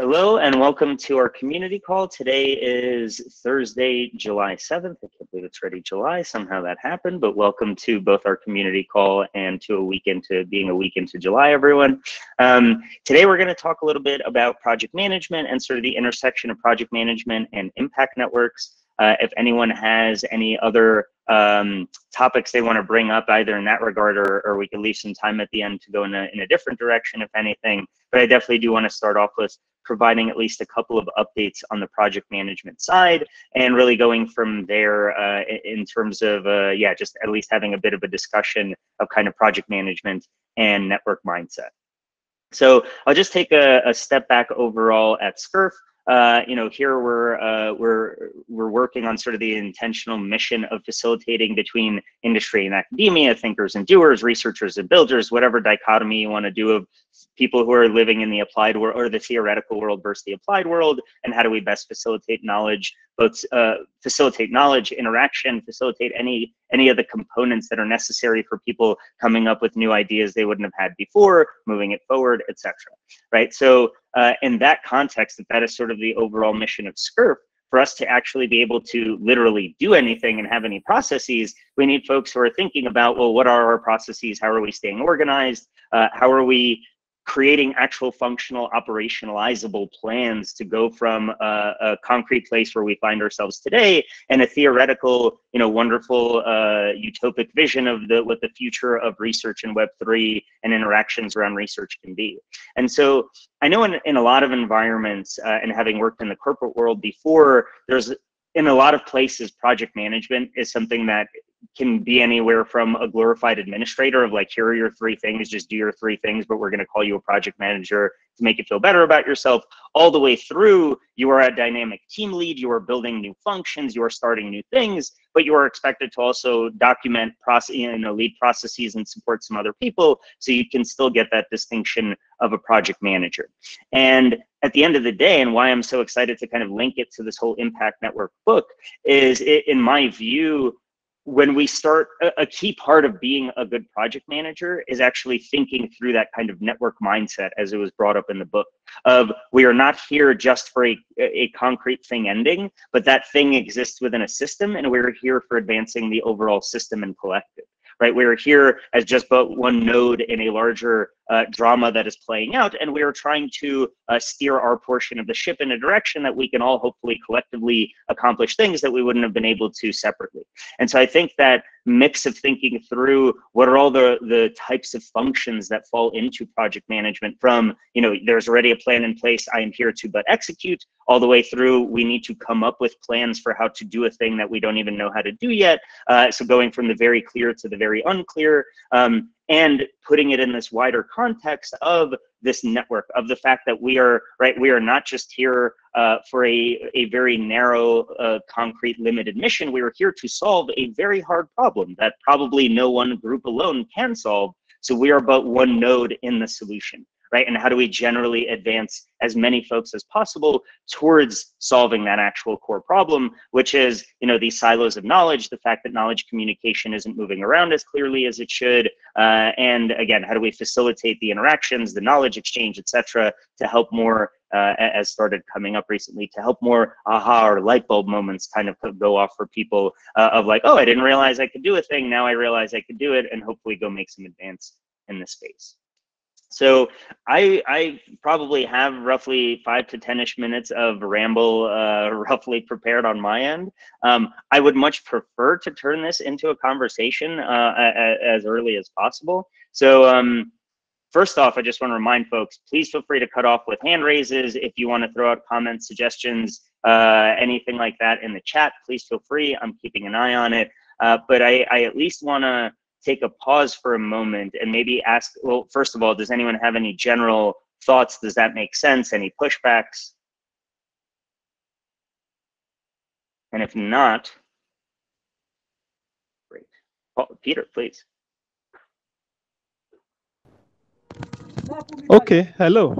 Hello and welcome to our community call. Today is Thursday, July 7th. I can't believe it's already July. Somehow that happened, but welcome to both our community call and to a week into being a week into July, everyone. Um, today we're going to talk a little bit about project management and sort of the intersection of project management and impact networks. Uh, if anyone has any other um, topics they want to bring up either in that regard or, or we could leave some time at the end to go in a, in a different direction if anything but i definitely do want to start off with providing at least a couple of updates on the project management side and really going from there uh, in terms of, uh, yeah, just at least having a bit of a discussion of kind of project management and network mindset. So I'll just take a, a step back overall at SCRF. Uh, you know, here we're uh, we're we're working on sort of the intentional mission of facilitating between industry and academia, thinkers and doers, researchers and builders, whatever dichotomy you want to do of people who are living in the applied world or the theoretical world versus the applied world, and how do we best facilitate knowledge, both uh, facilitate knowledge, interaction, facilitate any any of the components that are necessary for people coming up with new ideas they wouldn't have had before, moving it forward, etc. Right. So uh, in that context, that that is sort of the overall mission of SCRF, for us to actually be able to literally do anything and have any processes, we need folks who are thinking about, well, what are our processes? How are we staying organized? Uh, how are we creating actual functional operationalizable plans to go from a, a, concrete place where we find ourselves today and a theoretical you know wonderful uh, utopic vision of the what the future of research in web3 and interactions around research can be. And so i know in, in a lot of environments uh, and having worked in the corporate world before there's in a lot of places project management is something that can be anywhere from a glorified administrator of like, here are your three things, just do your three things, but we're going to call you a project manager to make you feel better about yourself, all the way through. You are a dynamic team lead, you are building new functions, you are starting new things, but you are expected to also document process, you know, lead processes and support some other people so you can still get that distinction of a project manager. And at the end of the day, and why I'm so excited to kind of link it to this whole Impact Network book is, it, in my view, when we start a, key part of being a good project manager is actually thinking through that kind of network mindset as it was brought up in the book of we are not here just for a, a concrete thing ending but that thing exists within a system and we're here for advancing the overall system and collective right? We are here as just but one node in a larger uh, drama that is playing out, and we are trying to uh, steer our portion of the ship in a direction that we can all hopefully collectively accomplish things that we wouldn't have been able to separately. And so I think that mix of thinking through what are all the the types of functions that fall into project management from you know there's already a plan in place i am here to but execute all the way through we need to come up with plans for how to do a thing that we don't even know how to do yet uh, so going from the very clear to the very unclear um, and putting it in this wider context of this network of the fact that we are right we are not just here uh, for a, a very narrow uh, concrete limited mission. We are here to solve a very hard problem that probably no one group alone can solve. So we are but one node in the solution right? And how do we generally advance as many folks as possible towards solving that actual core problem, which is, you know, these silos of knowledge, the fact that knowledge communication isn't moving around as clearly as it should, uh, and again, how do we facilitate the interactions, the knowledge exchange, et cetera, to help more uh, as started coming up recently to help more aha or light bulb moments kind of go off for people uh, of like, oh, I didn't realize I could do a thing. Now I realize I could do it and hopefully go make some advance in the space. So I I probably have roughly five to ten-ish minutes of ramble uh, roughly prepared on my end. Um, I would much prefer to turn this into a conversation uh, as early as possible. So um, first off, I just want to remind folks, please feel free to cut off with hand raises if you want to throw out comments, suggestions, uh, anything like that in the chat. Please feel free. I'm keeping an eye on it. Uh, but I, I at least want to take a pause for a moment and maybe ask, well, first of all, does anyone have any general thoughts? Does that make sense? Any pushbacks? And if not, great. Oh, Peter, please. Okay, hello.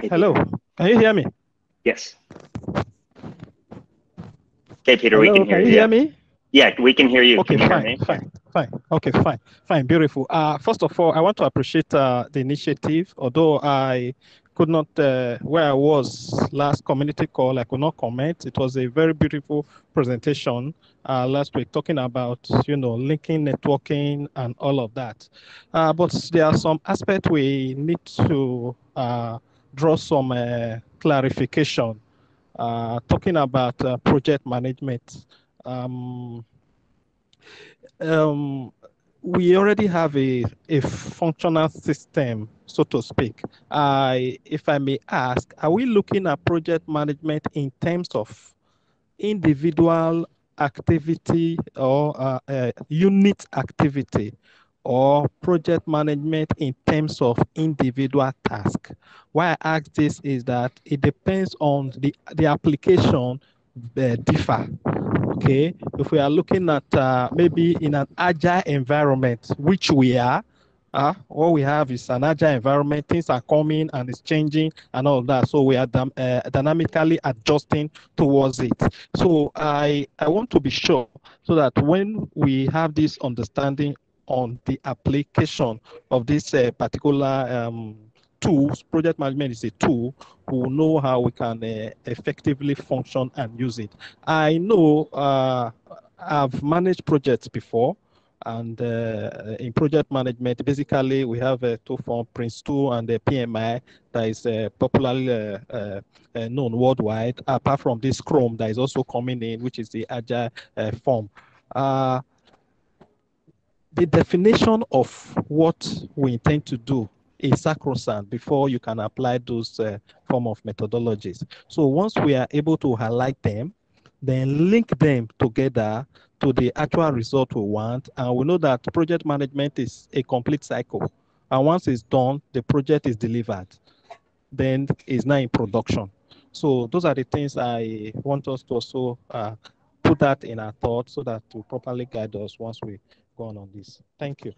Hey, hello, can you hear me? Yes. Okay, Peter, hello, we can hear can you. hear me? Yeah, we can hear you. Okay, fine, fine, fine. Okay, fine, fine, beautiful. Uh, first of all, I want to appreciate uh, the initiative. Although I could not, uh, where I was last community call, I could not comment. It was a very beautiful presentation uh, last week talking about, you know, linking, networking, and all of that. Uh, but there are some aspects we need to uh, draw some uh, clarification. Uh, talking about project management. Um, um, we already have a, a functional system, so to speak. Uh, if I may ask, are we looking at project management in terms of individual activity or uh, uh, unit activity or project management in terms of individual task? Why I ask this is that it depends on the, the application uh, differ okay, if we are looking at uh, maybe in an agile environment, which we are, uh, what we have is an agile environment, things are coming and it's changing and all that. So we are uh, dynamically adjusting towards it. So I, I want to be sure so that when we have this understanding on the application of this uh, particular um, tools, project management is a tool, we know how we can uh, effectively function and use it. I know uh, I've managed projects before, and uh, in project management, basically we have a tool from Prince2 and the PMI that is uh, popularly uh, uh, known worldwide, apart from this Scrum that is also coming in, which is the Agile form the definition of what we intend to do is sacrosanct before you can apply those uh, form of methodologies. So once we are able to highlight them, then link them together to the actual result we want. And we know that project management is a complete cycle. And once it's done, the project is delivered. Then it's now in production. So those are the things I want us to also uh, put that in our thoughts so that to properly guide us once we go on on this. Thank you.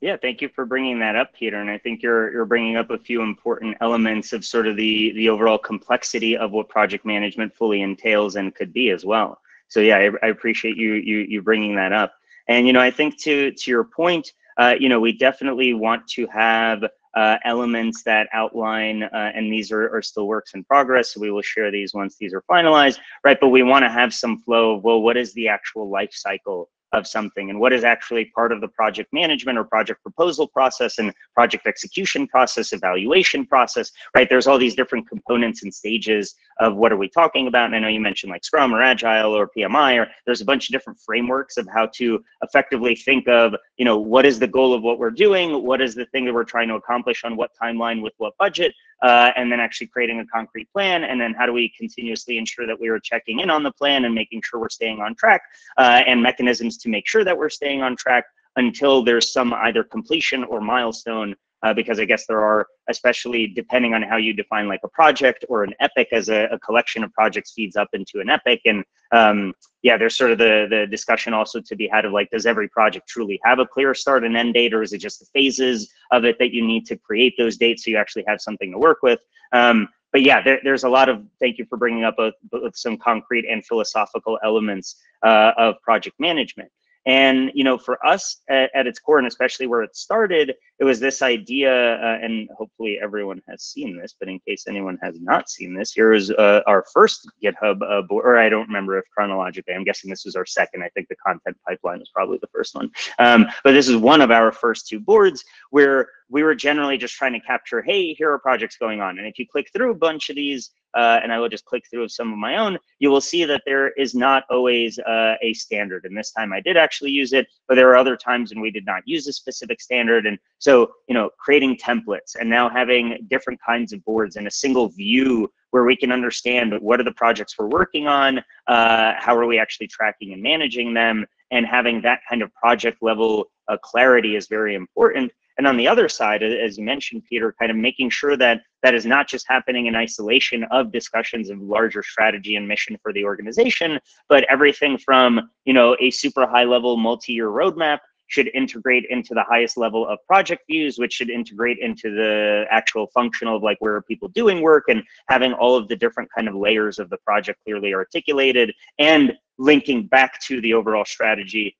Yeah, thank you for bringing that up, Peter. And I think you're you're bringing up a few important elements of sort of the the overall complexity of what project management fully entails and could be as well. So yeah, I, I appreciate you you you bringing that up. And you know, I think to to your point, uh, you know, we definitely want to have uh, elements that outline, uh, and these are, are still works in progress. So we will share these once these are finalized, right? But we want to have some flow of well, what is the actual life cycle of something and what is actually part of the project management or project proposal process and project execution process, evaluation process, right? There's all these different components and stages of what are we talking about. And I know you mentioned like Scrum or Agile or PMI, or there's a bunch of different frameworks of how to effectively think of, you know, what is the goal of what we're doing? What is the thing that we're trying to accomplish on what timeline with what budget? Uh, and then actually creating a concrete plan. And then how do we continuously ensure that we are checking in on the plan and making sure we're staying on track uh, and mechanisms to make sure that we're staying on track until there's some either completion or milestone uh, because I guess there are, especially depending on how you define like a project or an epic as a, a collection of projects feeds up into an epic. And um, yeah, there's sort of the, the discussion also to be had of like, does every project truly have a clear start and end date, or is it just the phases of it that you need to create those dates so you actually have something to work with? Um, but yeah, there, there's a lot of, thank you for bringing up both, some concrete and philosophical elements uh, of project management. And you know, for us at, at, its core, and especially where it started, it was this idea, uh, and hopefully everyone has seen this. But in case anyone has not seen this, here is uh, our first GitHub uh, board, or I don't remember if chronologically. I'm guessing this was our second. I think the content pipeline was probably the first one. Um, but this is one of our first two boards where we were generally just trying to capture, hey, here are projects going on. And if you click through a bunch of these, uh, and I will just click through some of my own, you will see that there is not always uh, a standard. And this time I did actually use it, but there are other times when we did not use a specific standard. And so, you know, creating templates and now having different kinds of boards in a single view where we can understand what are the projects we're working on, uh, how are we actually tracking and managing them, and having that kind of project level uh, clarity is very important. And on the other side, as you mentioned, Peter, kind of making sure that that is not just happening in isolation of discussions of larger strategy and mission for the organization, but everything from, you know, a super high level multi-year roadmap should integrate into the highest level of project views, which should integrate into the actual functional of like where are people doing work and having all of the different kind of layers of the project clearly articulated and linking back to the overall strategy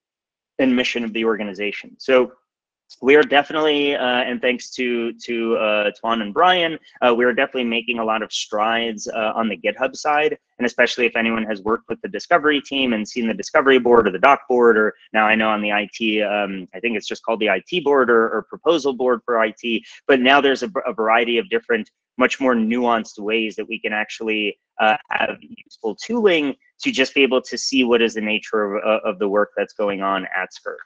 and mission of the organization. So we are definitely, uh, and thanks to to uh, Tuan and Brian, uh, we are definitely making a lot of strides uh, on the GitHub side, and especially if anyone has worked with the discovery team and seen the discovery board or the doc board, or now I know on the IT, um, I think it's just called the IT board or, or proposal board for IT. But now there's a, a, variety of different, much more nuanced ways that we can actually uh, have useful tooling to just be able to see what is the nature of, of the work that's going on at SCRF.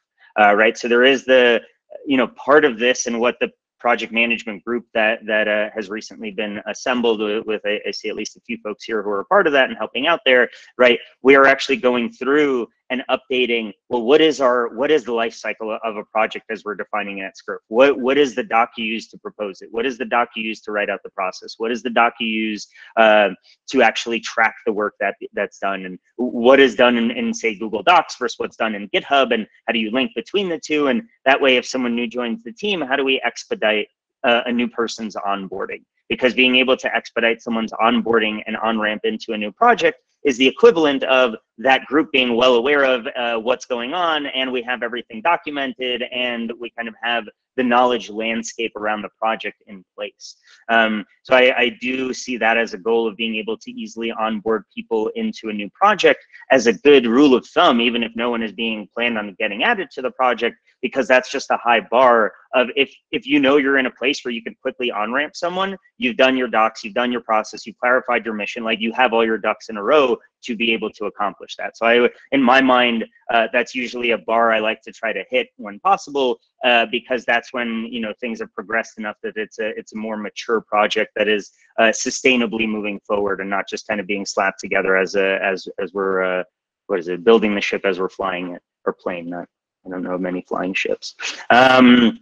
Uh, right, so there is the you know, part of this and what the project management group that that uh, has recently been assembled with, I, I, see at least a few folks here who are part of that and helping out there right? We are actually going through and updating well what is our what is the life cycle of a project as we're defining it at what what is the doc you use to propose it? What is the doc you use to write out the process? What is the doc you use uh, to actually track the work that that's done? And what is done in, in say google docs versus what's done in github? And how do you link between the two? And that way if someone new joins the team how do we expedite uh, a new person's onboarding? Because being able to expedite someone's onboarding and on ramp into a new project is the equivalent of that group being well aware of uh, what's going on and we have everything documented and we kind of have the knowledge landscape around the project in place. Um, so I, I, do see that as a goal of being able to easily onboard people into a new project as a good rule of thumb, even if no one is being planned on getting added to the project, because that's just a high bar of if if you know you're in a place where you can quickly on ramp someone, you've done your docs, you've done your process, you've clarified your mission, like you have all your ducks in a row to be able to accomplish that. So I, in my mind, uh, that's usually a bar I like to try to hit when possible, uh, because that's when you know things have progressed enough that it's a it's a more mature project that is uh, sustainably moving forward and not just kind of being slapped together as a as as we're uh, what is it building the ship as we're flying it or playing that. I don't know many flying ships. Um,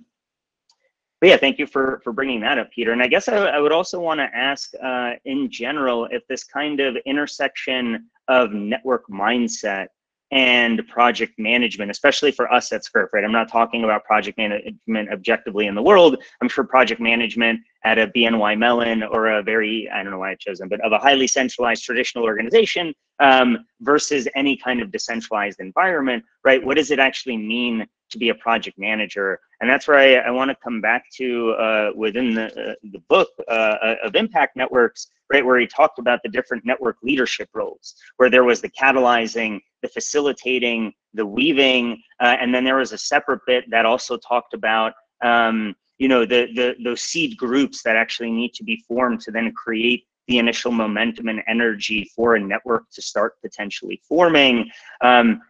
but yeah, thank you for for bringing that up, Peter. And I guess I, I would also want to ask, uh, in general, if this kind of intersection of network mindset and project management, especially for us at SCRF, right? I'm not talking about project management objectively in the world. I'm sure project management at a BNY Mellon or a very, I don't know why I chose them, but of a highly centralized traditional organization um, versus any kind of decentralized environment, right? What does it actually mean to be a project manager? And that's where I, I want to come back to uh, within the, uh, the book uh, of Impact Networks, right, where he talked about the different network leadership roles, where there was the catalyzing, the facilitating, the weaving, uh, and then there was a separate bit that also talked about um, you know the, the those seed groups that actually need to be formed to then create the initial momentum and energy for a network to start potentially forming. Um,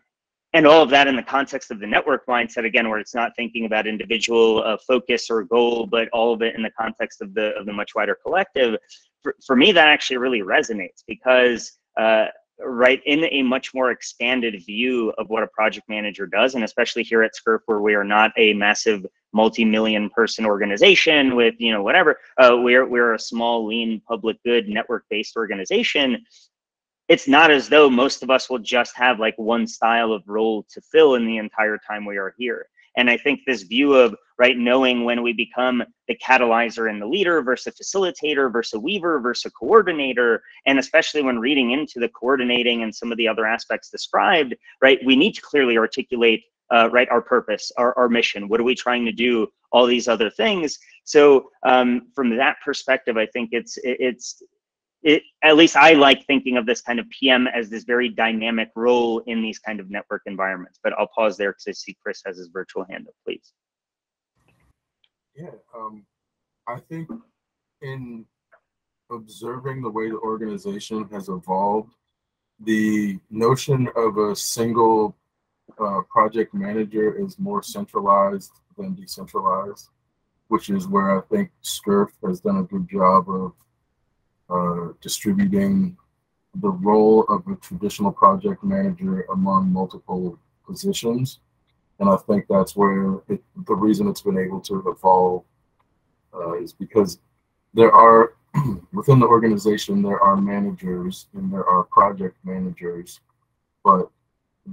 and all of that in the context of the network mindset again where it's not thinking about individual uh, focus or goal but all of it in the context of the of the much wider collective. For, for me that actually really resonates because uh, right in a much more expanded view of what a project manager does and especially here at SCRF where we are not a massive multi-million person organization with you know whatever uh, we're we're a small lean public good network based organization it's not as though most of us will just have like one style of role to fill in the entire time we are here. And I think this view of right knowing when we become the catalyzer and the leader versus a facilitator versus a weaver versus a coordinator, and especially when reading into the coordinating and some of the other aspects described, right, we need to clearly articulate uh, right our purpose, our, our mission. What are we trying to do? All these other things. So um, from that perspective, I think it's it's it, at least I like thinking of this kind of PM as this very dynamic role in these kind of network environments. But I'll pause there because I see Chris has his virtual hand up, please. Yeah, um, I think in observing the way the organization has evolved, the notion of a single uh, project manager is more centralized than decentralized, which is where I think SCRF has done a good job of uh, distributing the role of a traditional project manager among multiple positions. And I think that's where it, the reason it's been able to evolve uh, is because there are within the organization there are managers and there are project managers, but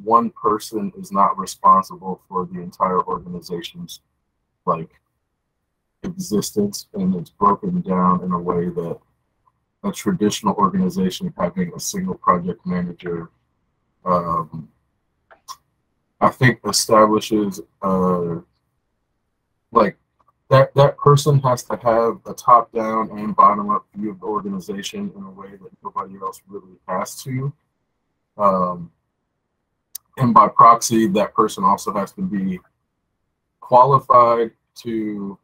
one person is not responsible for the entire organization's like existence and it's broken down in a way that a traditional organization having a single project manager, um, I think establishes a, like that that person has to have a top down and bottom up view of the organization in a way that nobody else really has to. Um, and by proxy, that person also has to be qualified to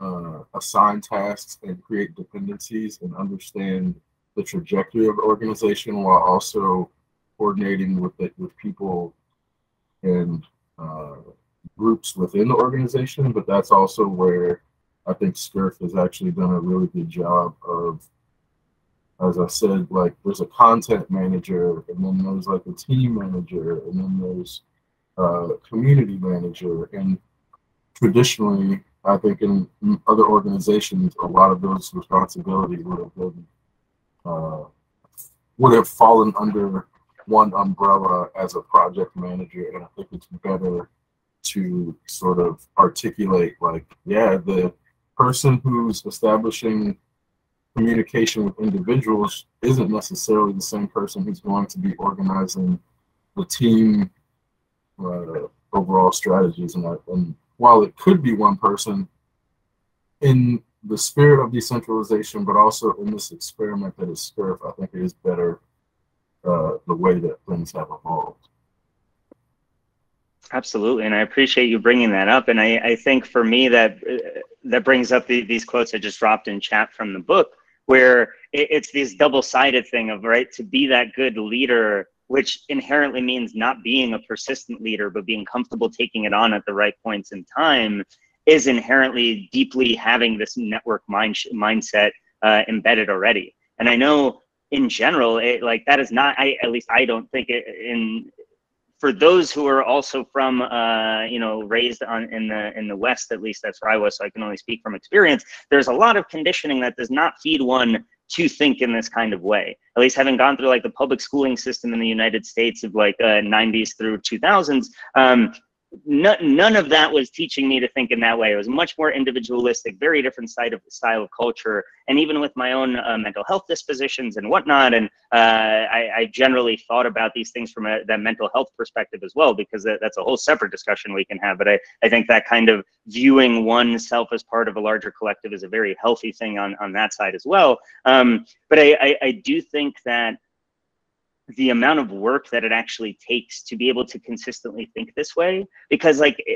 uh, assign tasks and create dependencies and understand the trajectory of the organization while also coordinating with it with people and uh, groups within the organization. But that's also where I think SCRF has actually done a really good job of, as I said, like there's a content manager, and then there's like a team manager, and then there's a community manager, and traditionally I think in other organizations, a lot of those responsibilities would have been uh, would have fallen under one umbrella as a project manager, and I think it's better to sort of articulate like, yeah, the person who's establishing communication with individuals isn't necessarily the same person who's going to be organizing the team uh, overall strategies and, and while it could be one person, in the spirit of decentralization, but also in this experiment that is SCRF, I think it is better uh, the way that things have evolved. Absolutely, and I appreciate you bringing that up. And I, I think for me that uh, that brings up the, these quotes I just dropped in chat from the book, where it, it's this double-sided thing of right to be that good leader which inherently means not being a persistent leader, but being comfortable taking it on at the right points in time, is inherently deeply having this network mind mindset uh, embedded already. And I know in general, it, like that is not, I at least I don't think it in for those who are also from uh, you know raised on in the in the west at least that's where i was so i can only speak from experience there's a lot of conditioning that does not feed one to think in this kind of way. At least having gone through like the public schooling system in the United States of like uh, 90s through 2000s, um, none, none of that was teaching me to think in that way. It was much more individualistic, very different side of style of culture. And even with my own uh, mental health dispositions and whatnot, and uh, I, I, generally thought about these things from a that mental health perspective as well, because that, that's a whole separate discussion we can have. But I, I think that kind of viewing oneself as part of a larger collective is a very healthy thing on, on that side as well. Um, but I, I, I do think that the amount of work that it actually takes to be able to consistently think this way. Because like eh,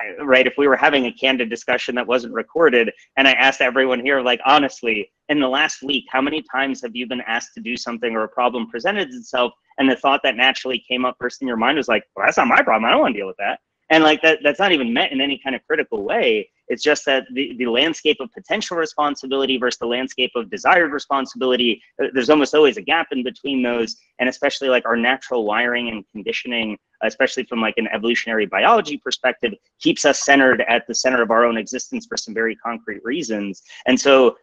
I, right if we were having a candid discussion that wasn't recorded and i asked everyone here like honestly in the last week how many times have you been asked to do something or a problem presented itself and the thought that naturally came up first in your mind was like well that's not my problem. I don't want to deal with that and like that that's not even meant in any kind of critical way. It's just that the, the landscape of potential responsibility versus the landscape of desired responsibility uh, there's almost always a gap in between those. And especially like our natural wiring and conditioning especially from like an evolutionary biology perspective keeps us centered at the center of our own existence for some very concrete reasons. And so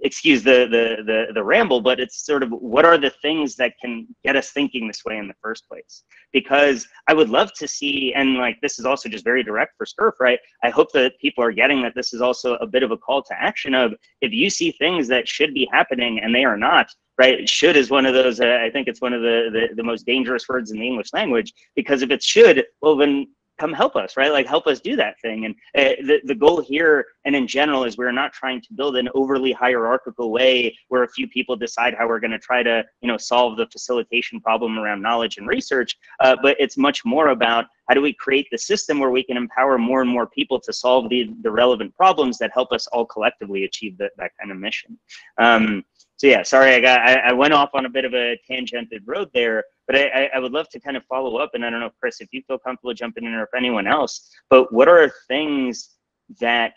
excuse the, the the the ramble but it's sort of what are the things that can get us thinking this way in the first place? Because i would love to see and like this is also just very direct for SCRF right? I hope that people are getting that this is also a bit of a call to action of if you see things that should be happening and they are not right? Should is one of those uh, i think it's one of the, the the most dangerous words in the english language because if it should well then come help us, right? Like help us do that thing. And uh, the, the goal here and in general is we're not trying to build an overly hierarchical way where a few people decide how we're going to try to, you know, solve the facilitation problem around knowledge and research. Uh, but it's much more about how do we create the system where we can empower more and more people to solve the, the relevant problems that help us all collectively achieve that, that kind of mission. Um, so yeah, sorry, I got I, I, went off on a bit of a tangented road there, but I, I would love to kind of follow up. And I don't know, Chris, if you feel comfortable jumping in, or if anyone else. But what are things that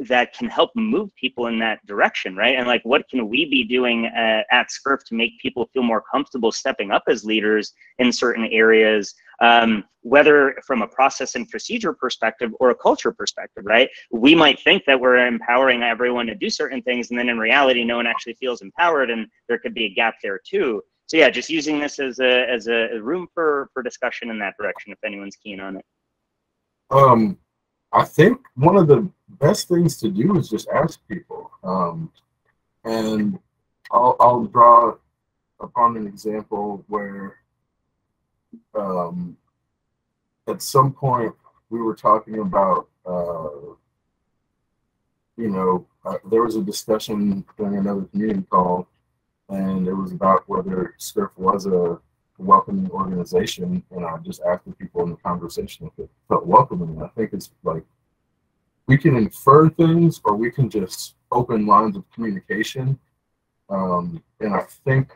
that can help move people in that direction, right? And like, what can we be doing uh, at SCRF to make people feel more comfortable stepping up as leaders in certain areas um, whether from a process and procedure perspective or a culture perspective, right? We might think that we're empowering everyone to do certain things, and then in reality, no one actually feels empowered, and there could be a gap there too. So yeah, just using this as a as a room for for discussion in that direction, if anyone's keen on it. Um, I think one of the best things to do is just ask people, um, and I'll I'll draw upon an example where um, at some point we were talking about, uh, you know, uh, there was a discussion during another community call, and it was about whether SCRF was a welcoming organization. And I just asked the people in the conversation if it felt welcoming. And I think it's like we can infer things or we can just open lines of communication. Um, and I think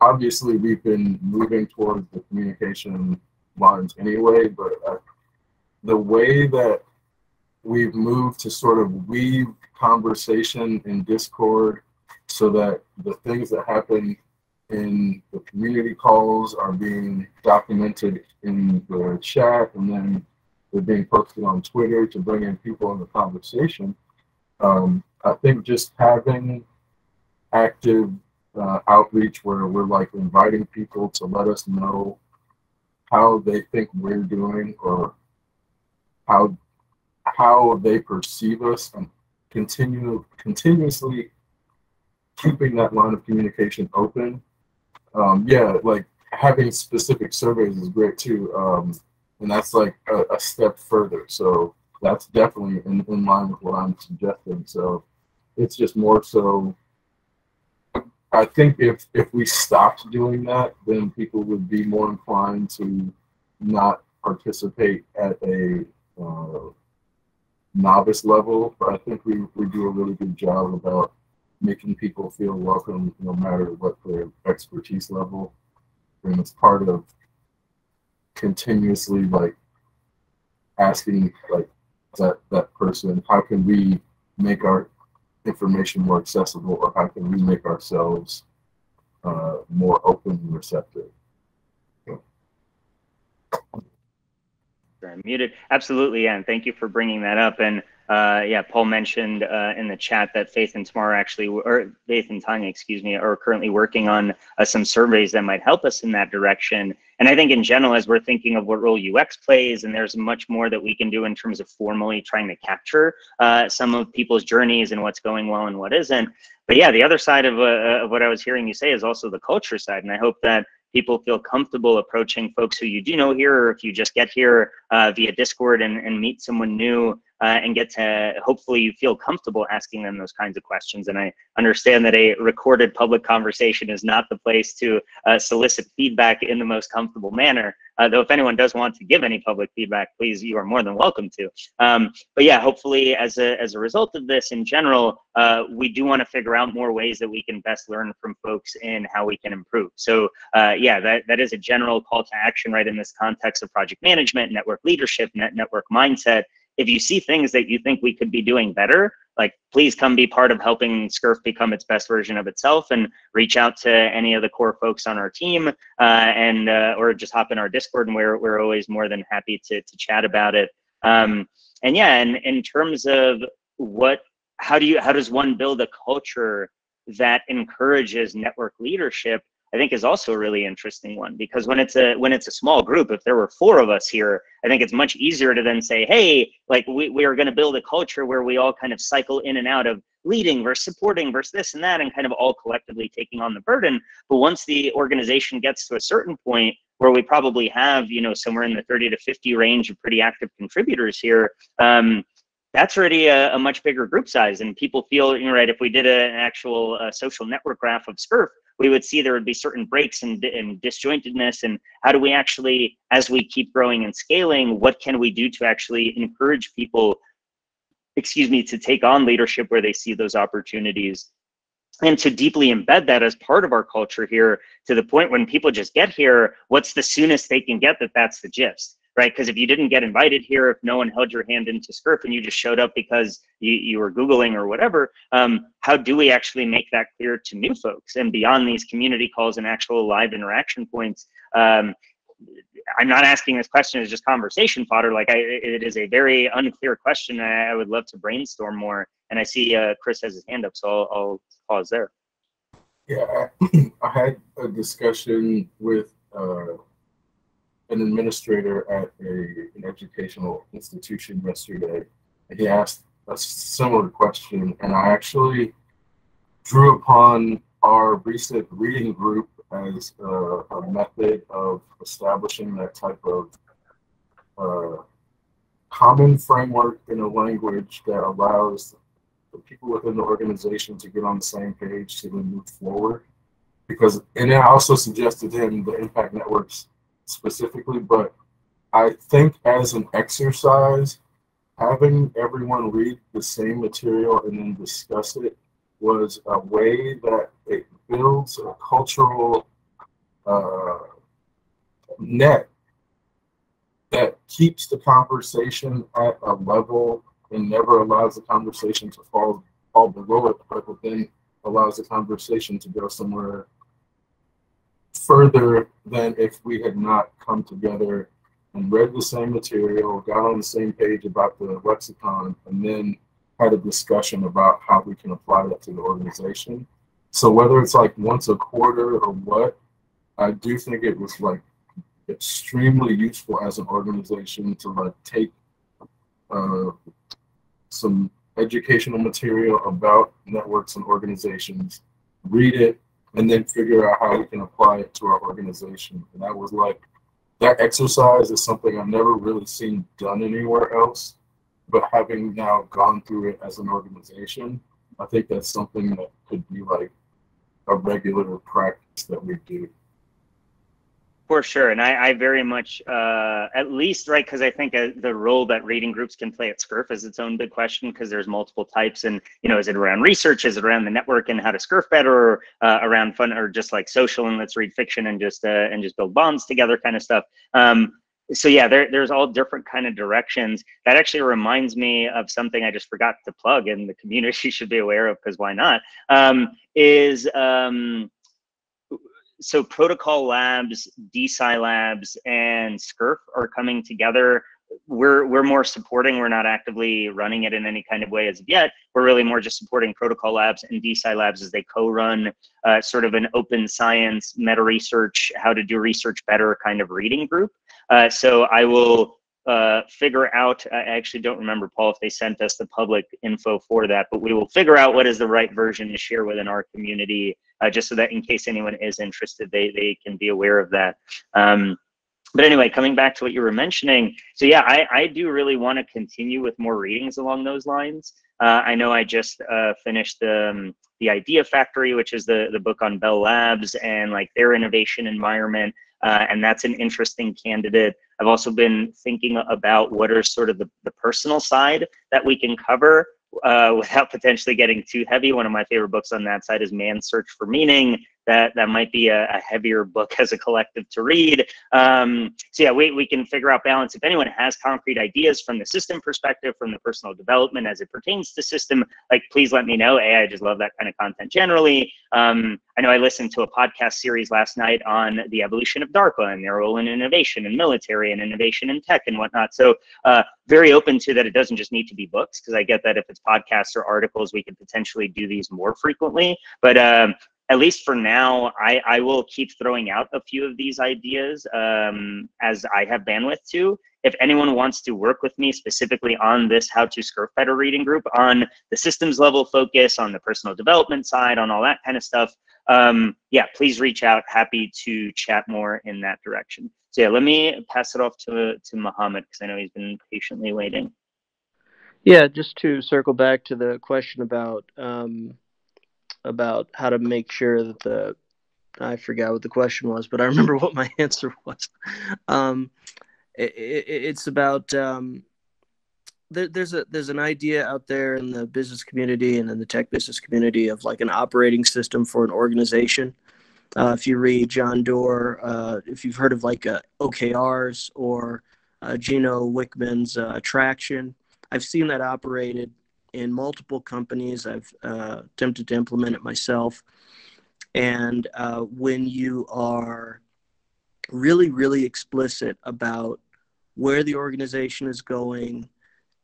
obviously we've been moving towards the communication lines anyway, but uh, the way that we've moved to sort of weave conversation in Discord so that the things that happen in the community calls are being documented in the chat and then they're being posted on Twitter to bring in people in the conversation. Um, I think just having active uh, outreach where we're like inviting people to let us know how they think we're doing or how how they perceive us and continue continuously keeping that line of communication open. Um, yeah, like having specific surveys is great too. Um, and that's like a, a, step further. So that's definitely in, in line with what I'm suggesting. So it's just more so I think if if we stopped doing that, then people would be more inclined to not participate at a uh, novice level. But I think we, we do a really good job about making people feel welcome no matter what their expertise level. And it's part of continuously like asking like that that person, how can we make our information more accessible or how can we make ourselves uh, more open and receptive? I'm muted. Absolutely, and thank you for bringing that up. And uh, yeah, Paul mentioned uh, in the chat that Faith and Tamar actually, or Faith and Tanya, excuse me, are currently working on uh, some surveys that might help us in that direction. And I think in general, as we're thinking of what role UX plays, and there's much more that we can do in terms of formally trying to capture uh, some of people's journeys and what's going well and what isn't. But yeah, the other side of, uh, of what I was hearing you say is also the culture side. And I hope that people feel comfortable approaching folks who you do know here, or if you just get here uh, via Discord and, and meet someone new uh, and get to hopefully you feel comfortable asking them those kinds of questions. And I understand that a recorded public conversation is not the place to uh, solicit feedback in the most comfortable manner. Uh, though if anyone does want to give any public feedback, please, you are more than welcome to. Um, but yeah, hopefully as a, as a result of this in general, uh, we do want to figure out more ways that we can best learn from folks in how we can improve. So uh, yeah, that, that is a general call to action right in this context of project management, network leadership, net network mindset, if you see things that you think we could be doing better, like please come be part of helping SCRF become its best version of itself and reach out to any of the core folks on our team uh, and uh, or just hop in our Discord and we're, we're always more than happy to, to chat about it. Um, and yeah, and in terms of what, how do you, how does one build a culture that encourages network leadership? I think is also a really interesting one because when it's a when it's a small group, if there were four of us here, I think it's much easier to then say, hey, like we, we are going to build a culture where we all kind of cycle in and out of leading versus supporting versus this and that and kind of all collectively taking on the burden. But once the organization gets to a certain point where we probably have, you know, somewhere in the 30 to 50 range of pretty active contributors here, um, that's already a, a, much bigger group size and people feel you know right if we did a, an actual uh, social network graph of SCRF we would see there would be certain breaks and, and disjointedness and how do we actually as we keep growing and scaling what can we do to actually encourage people excuse me to take on leadership where they see those opportunities? And to deeply embed that as part of our culture here to the point when people just get here what's the soonest they can get that that's the gist right? Because if you didn't get invited here, if no one held your hand into SCRF and you just showed up because you, you were Googling or whatever, um, how do we actually make that clear to new folks? And beyond these community calls and actual live interaction points, um, I'm not asking this question as just conversation fodder. Like I, it is a very unclear question. I, I would love to brainstorm more. And I see uh, Chris has his hand up, so I'll, I'll pause there. Yeah, I, I had a discussion with uh, an administrator at a, an educational institution yesterday. And he asked a similar question, and I actually drew upon our recent reading group as a, a method of establishing that type of uh, common framework in a language that allows the people within the organization to get on the same page to then move forward. Because, and I also suggested him the impact networks specifically, but I think as an exercise, having everyone read the same material and then discuss it was a way that it builds a cultural uh, net that keeps the conversation at a level and never allows the conversation to fall fall below it, but then allows the conversation to go somewhere further than if we had not come together and read the same material, got on the same page about the lexicon, and then had a discussion about how we can apply that to the organization. So whether it's like once a quarter or what, I do think it was like extremely useful as an organization to like take uh, some educational material about networks and organizations, read it, and then mm-hmm. figure out how we can apply it to our organization. And that was like that exercise is something I've never really seen done anywhere else. But having now gone through it as an organization, I think that's something that could be like a regular practice that we do. For sure, and I, I very much, uh, at least, right, because I think uh, the role that reading groups can play at SCRF is its own big question because there's multiple types, and you know, is it around research, is it around the network and how to SCRF better, or uh, around fun, or just like social and let's read fiction and just uh, and just build bonds together kind of stuff. Um, so yeah, there, there's all different kind of directions. That actually reminds me of something I just forgot to plug, and the community should be aware of because why not? Um, is um, so Protocol Labs, DeSci Labs, and SCRF are coming together. We're we're more supporting. We're not actively running it in any kind of way as of yet. We're really more just supporting Protocol Labs and DeSci Labs as they co-run uh, sort of an open science, meta research, how to do research better kind of reading group. Uh, so I will uh, figure out, I actually don't remember, Paul, if they sent us the public info for that, but we will figure out what is the right version to share within our community, uh, just so that in case anyone is interested, they, they can be aware of that. Um, but anyway, coming back to what you were mentioning, so yeah, I, I do really want to continue with more readings along those lines. Uh, I know I just uh, finished the, um, the Idea Factory, which is the, the book on Bell Labs and like their innovation environment. Uh, and that's an interesting candidate. I've also been thinking about what are sort of the, the personal side that we can cover uh, without potentially getting too heavy. One of my favorite books on that side is Man's Search for Meaning that that might be a, a heavier book as a collective to read. Um, so yeah, we, we can figure out balance. If anyone has concrete ideas from the system perspective, from the personal development as it pertains to system, like please let me know. A, I just love that kind of content generally. Um, I know I listened to a podcast series last night on the evolution of DARPA and their role in innovation and military and innovation in tech and whatnot. So uh, very open to that. It doesn't just need to be books because I get that if it's podcasts or articles, we could potentially do these more frequently. But um, at least for now, I, I will keep throwing out a few of these ideas um, as I have bandwidth to. If anyone wants to work with me specifically on this How to SCRF Better reading group, on the systems level focus, on the personal development side, on all that kind of stuff, um, yeah, please reach out. Happy to chat more in that direction. So yeah, let me pass it off to, to Muhammad because I know he's been patiently waiting. Yeah, just to circle back to the question about um, about how to make sure that the I forgot what the question was, but I remember what my answer was. Um, it, it, it's about um, there, there's a there's an idea out there in the business community and in the tech business community of like an operating system for an organization. Uh, if you read John Doerr, uh, if you've heard of like uh, OKRs or uh, Gino Wickman's uh, Traction, I've seen that operated in multiple companies. I've uh, attempted to implement it myself. And uh, when you are really, really explicit about where the organization is going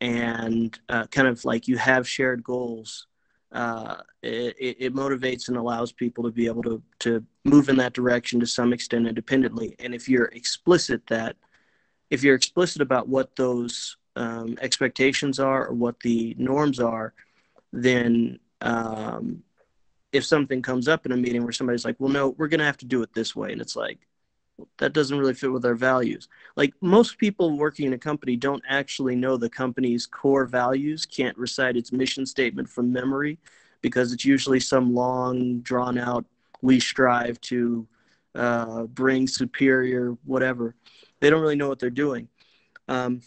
and uh, kind of like you have shared goals, uh, it, it, motivates and allows people to be able to, to move in that direction to some extent independently. And if you're explicit that, if you're explicit about what those um, expectations are or what the norms are, then um, if something comes up in a meeting where somebody's like, well, no, we're going to have to do it this way. And it's like, that doesn't really fit with our values. Like most people working in a company don't actually know the company's core values, can't recite its mission statement from memory because it's usually some long, drawn out, we strive to uh, bring superior whatever. They don't really know what they're doing. Um,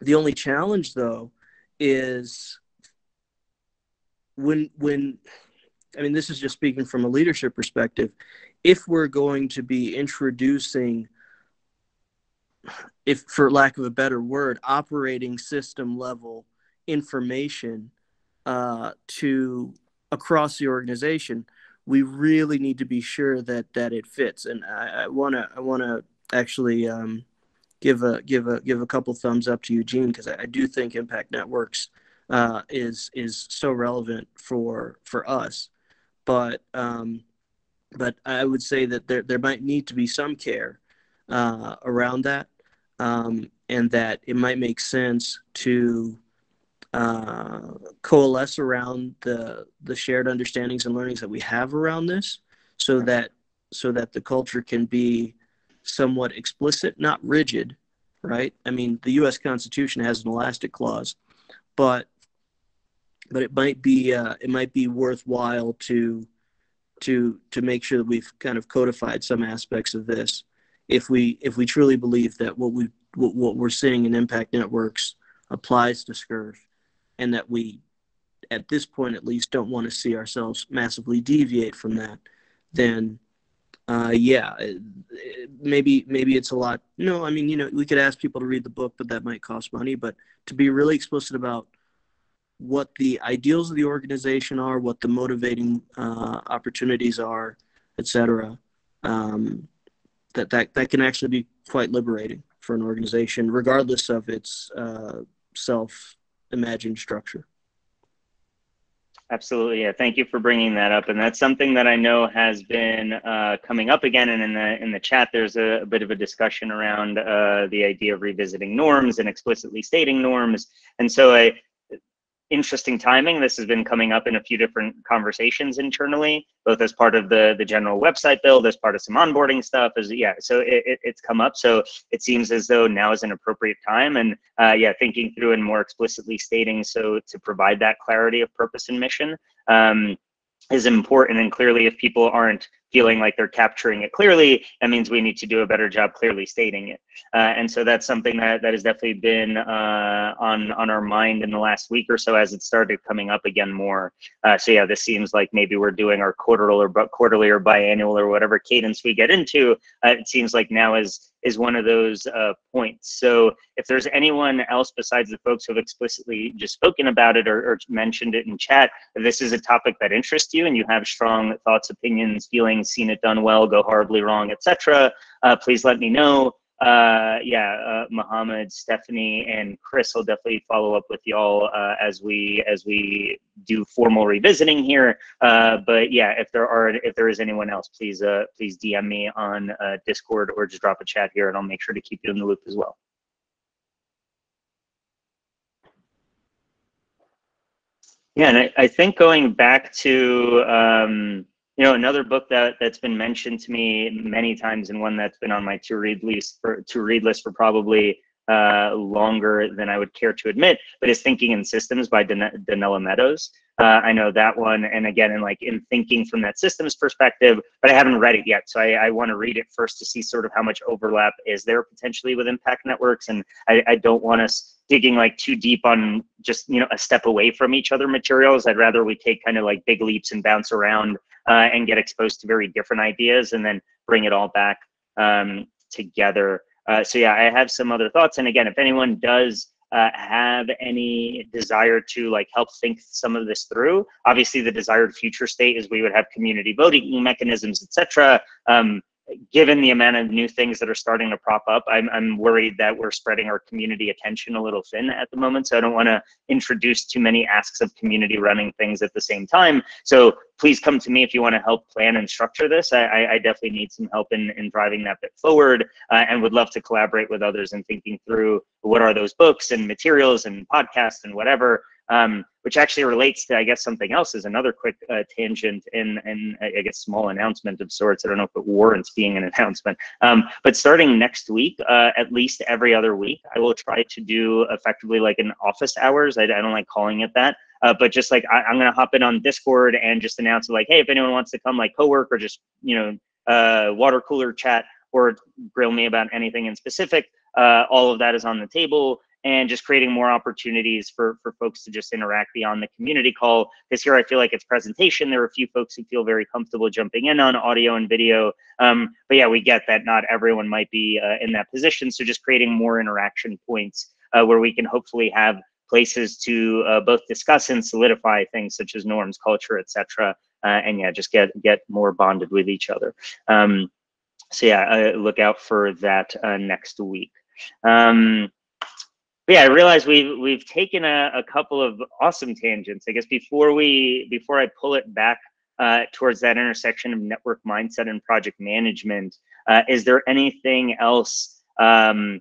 the only challenge, though, is when when I mean this is just speaking from a leadership perspective. If we're going to be introducing, if for lack of a better word, operating system level information uh, to across the organization, we really need to be sure that that it fits. And I want to I want to actually um, give a give a give a couple thumbs up to Eugene because I, I, do think Impact Networks uh, is is so relevant for for us. But um, but I would say that there there might need to be some care uh, around that, um, and that it might make sense to uh, coalesce around the the shared understandings and learnings that we have around this, so that so that the culture can be somewhat explicit, not rigid, right? I mean, the U.S. Constitution has an elastic clause, but but it might be uh, it might be worthwhile to to to make sure that we've kind of codified some aspects of this if we if we truly believe that what we what, what we're seeing in impact networks applies to SCRF and that we, at this point at least, don't want to see ourselves massively deviate from that, then uh, yeah, maybe maybe it's a lot. No, I mean, you know, we could ask people to read the book, but that might cost money. But to be really explicit about what the ideals of the organization are, what the motivating uh, opportunities are, etc., um, that that that can actually be quite liberating for an organization, regardless of its uh, self imagined structure. Absolutely, yeah. Thank you for bringing that up, and that's something that I know has been uh, coming up again. And in the in the chat, there's a, a bit of a discussion around uh, the idea of revisiting norms and explicitly stating norms. And so I interesting timing. This has been coming up in a few different conversations internally, both as part of the the general website build, as part of some onboarding stuff. As yeah, so it, it, it's come up. So it seems as though now is an appropriate time, and uh, yeah, thinking through and more explicitly stating so to provide that clarity of purpose and mission. Um, is important and clearly if people aren't feeling like they're capturing it clearly that means we need to do a better job clearly stating it. Uh, and so that's something that, that has definitely been uh, on on our mind in the last week or so as it started coming up again more. Uh, so yeah this seems like maybe we're doing our quarterly or quarterly or biannual or whatever cadence we get into. Uh, it seems like now is is one of those uh, points. So if there's anyone else besides the folks who have explicitly just spoken about it or, or, mentioned it in chat, this is a topic that interests you and you have strong thoughts, opinions, feelings, seen it done well, go horribly wrong, etc., uh, please let me know uh, yeah, uh, Muhammad, Stephanie, and Chris will definitely follow up with y'all uh, as we as we do formal revisiting here. Uh, but yeah, if there are if there is anyone else, please uh, please DM me on uh, Discord or just drop a chat here, and I'll make sure to keep you in the loop as well. Yeah, and I, I think going back to um, you know another book that that's been mentioned to me many times and one that's been on my to read list for to read list for probably uh, longer than I would care to admit, but is Thinking in Systems by Dan- Donella Meadows. Uh, I know that one, and again, in like in thinking from that systems perspective, but I haven't read it yet, so I, I want to read it first to see sort of how much overlap is there potentially with impact networks, and I, I don't want us digging like too deep on just you know a step away from each other materials. I'd rather we take kind of like big leaps and bounce around uh, and get exposed to very different ideas and then bring it all back um, together. Uh, so yeah, I have some other thoughts. And again, if anyone does uh, have any desire to like help think some of this through, obviously the desired future state is we would have community voting mechanisms, etc. Um, given the amount of new things that are starting to prop up, I'm, I'm worried that we're spreading our community attention a little thin at the moment. So I don't want to introduce too many asks of community running things at the same time. So please come to me if you want to help plan and structure this. I, I definitely need some help in, in driving that bit forward uh, and would love to collaborate with others in thinking through what are those books and materials and podcasts and whatever um, which actually relates to, I guess, something else is another quick uh, tangent and, and I guess small announcement of sorts. I don't know if it warrants being an announcement, um, but starting next week, uh, at least every other week, I will try to do effectively like an office hours. I, I don't like calling it that. Uh, but just like I, am gonna hop in on Discord and just announce like, hey, if anyone wants to come, like co-work or just you know uh, water cooler chat or grill me about anything in specific, uh, all of that is on the table and just creating more opportunities for, for folks to just interact beyond the community call. Because here I feel like it's presentation. There are a few folks who feel very comfortable jumping in on audio and video. Um, but yeah, we get that not everyone might be uh, in that position. So just creating more interaction points uh, where we can hopefully have places to uh, both discuss and solidify things such as norms, culture, etc. Uh, and yeah, just get get more bonded with each other. Um, so yeah, uh, look out for that uh, next week. Um, but yeah, I realize we've we've taken a, a couple of awesome tangents. I guess before we before I pull it back uh, towards that intersection of network mindset and project management, uh, is there anything else? Um,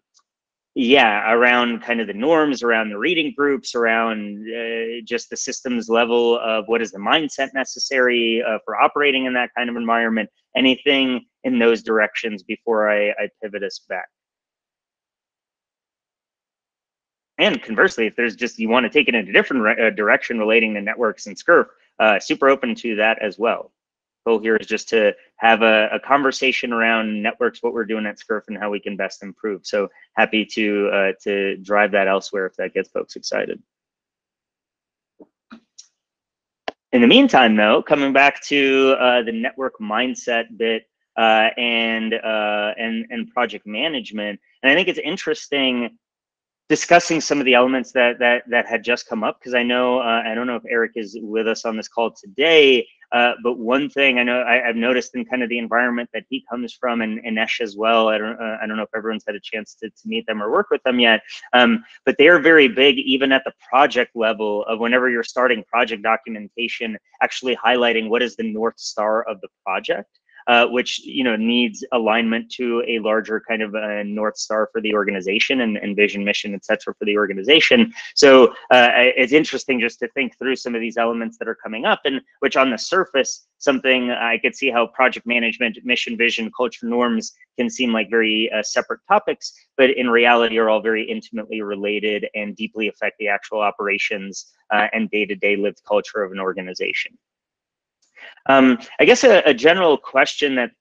yeah, around kind of the norms, around the reading groups, around uh, just the systems level of what is the mindset necessary uh, for operating in that kind of environment. Anything in those directions before I, I pivot us back. And conversely, if there's just you want to take it in a different re- uh, direction relating to networks and SCRF, uh, super open to that as well. Goal here is just to have a, a, conversation around networks, what we're doing at SCRF, and how we can best improve. So happy to uh, to drive that elsewhere if that gets folks excited. In the meantime, though, coming back to uh, the network mindset bit uh, and and and project management, and I think it's interesting discussing some of the elements that that that had just come up because I know uh, I don't know if Eric is with us on this call today, uh, but one thing I know I, have noticed in kind of the environment that he comes from and, and Esh as well. I don't uh, I don't know if everyone's had a chance to, to meet them or work with them yet, um, but they are very big even at the project level of whenever you're starting project documentation, actually highlighting what is the north star of the project uh, which you know needs alignment to a larger kind of a north star for the organization and, and vision, mission, etc. for the organization. So uh, it's interesting just to think through some of these elements that are coming up, and which on the surface something I could see how project management, mission, vision, culture, norms can seem like very uh, separate topics, but in reality are all very intimately related and deeply affect the actual operations uh, and day-to-day lived culture of an organization. Um, I guess a, a, general question that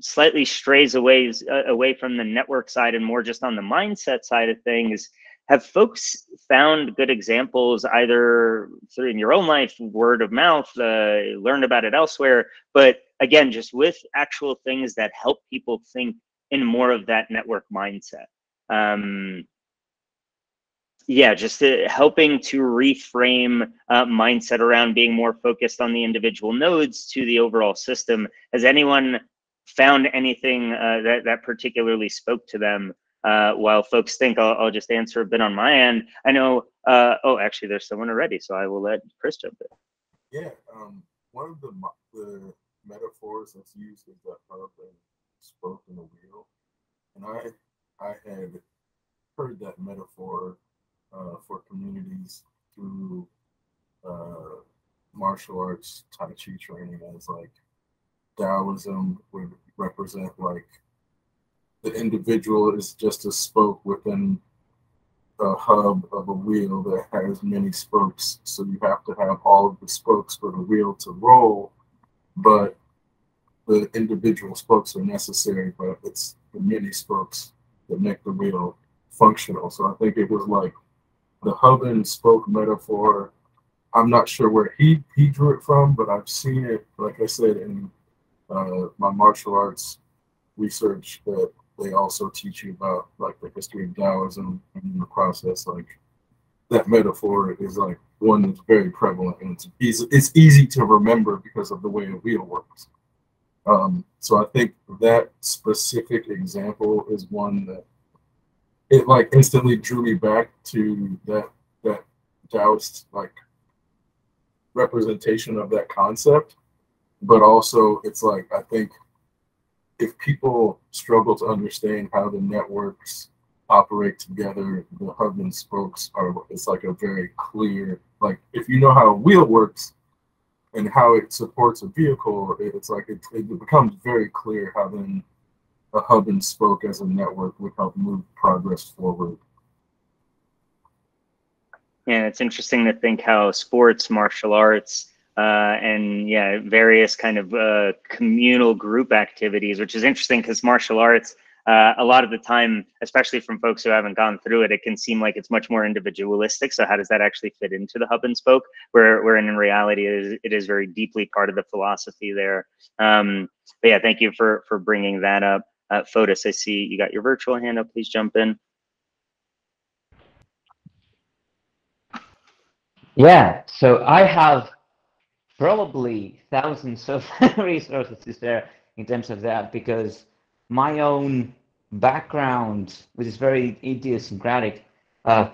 slightly strays away uh, away from the network side and more just on the mindset side of things. Have folks found good examples either through in your own life, word of mouth, uh, learned about it elsewhere, but again, just with actual things that help people think in more of that network mindset? Um, yeah, just uh, helping to reframe uh, mindset around being more focused on the individual nodes to the overall system. Has anyone found anything uh, that that particularly spoke to them? Uh, while folks think I'll, I'll, just answer a bit on my end, I know. Uh, oh, actually, there's someone already, so I will let Chris jump in. Yeah, um, one of the the metaphors that's used is that hub and spoke in the wheel, and I I had heard that metaphor uh, for communities through uh, martial arts Tai Chi training as like Taoism would represent like the individual is just a spoke within a hub of a wheel that has many spokes. So you have to have all of the spokes for the wheel to roll, but the individual spokes are necessary, but it's the many spokes that make the wheel functional. So I think it was like the hub and spoke metaphor. I'm not sure where he he drew it from, but I've seen it, like I said, in uh, my martial arts research that they also teach you about like the history of Taoism and the process. Like that metaphor is like one that's very prevalent and it's easy, it's easy to remember because of the way a wheel works. Um, so I think that specific example is one that it like instantly drew me back to that that Taoist like representation of that concept. But also it's like I think if people struggle to understand how the networks operate together. The hub and spokes are it's like a very clear like if you know how a wheel works and how it supports a vehicle, it's like it, it becomes very clear how then a hub and spoke as a network would help move progress forward. Yeah, it's interesting to think how sports, martial arts, uh, and yeah, various kind of uh, communal group activities, which is interesting because martial arts, uh, a lot of the time, especially from folks who haven't gone through it, it can seem like it's much more individualistic. So how does that actually fit into the hub and spoke? Where, where in reality, it is, it is very deeply part of the philosophy there. Um, but yeah, thank you for for bringing that up. Uh, Fotis, I see you got your virtual hand up. Please jump in. Yeah, so I have probably thousands of resources to share in terms of that because my own background, which is very idiosyncratic, uh,